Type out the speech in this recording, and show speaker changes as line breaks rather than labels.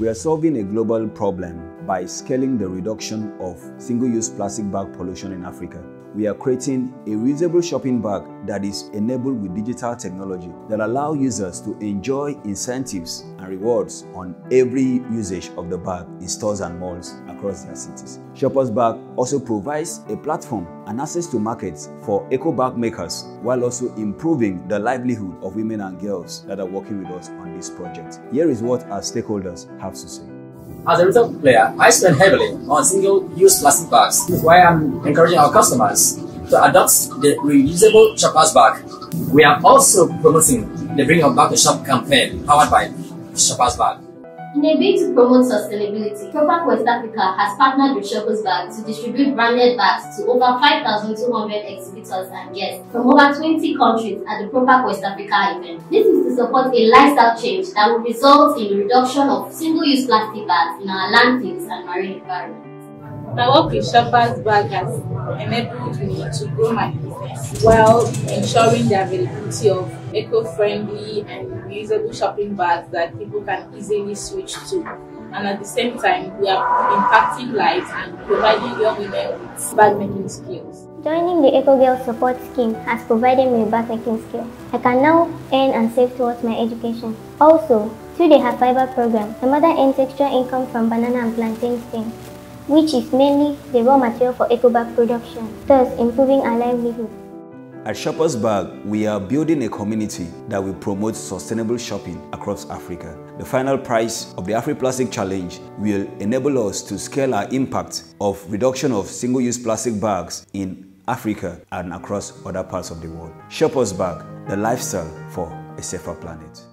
We are solving a global problem by scaling the reduction of single-use plastic bag pollution in Africa. We are creating a reusable shopping bag that is enabled with digital technology that allow users to enjoy incentives and rewards on every usage of the bag in stores and malls across their cities. Shoppers Bag also provides a platform and access to markets for eco bag makers while also improving the livelihood of women and girls that are working with us on this project. Here is what our stakeholders have to say.
As a retail player, I spend heavily on single-use plastic bags. Why I'm encouraging our customers to adopt the reusable shoppers bag. We are also promoting the Bring Your Bag to Shop campaign powered by Shoppers Bag.
In a bid to promote sustainability, ProPak West Africa has partnered with Shoppers Bag to distribute branded bags to over 5,200 exhibitors and guests from over 20 countries at the ProPak West Africa event. This is to support a lifestyle change that will result in the reduction of single-use plastic bags in our landfills and marine environment.
My work with Shoppers Bag has enabled me to grow my business while ensuring the availability of eco-friendly and reusable shopping bags that people can easily switch to. And at the same time, we are impacting lives and providing young women with bag making skills.
Joining the Eco Support Scheme has provided me with bag making skills. I can now earn and save towards my education. Also, through the Her Fiber program, my mother earns extra income from banana and plantain stems, which is mainly the raw material for eco bag production, thus improving our livelihood.
At Shoppers Bag, we are building a community that will promote sustainable shopping across Africa. The final prize of the AfriPlastic Challenge will enable us to scale our impact of reduction of single-use plastic bags in Africa and across other parts of the world. Shoppers Bag, the lifestyle for a safer planet.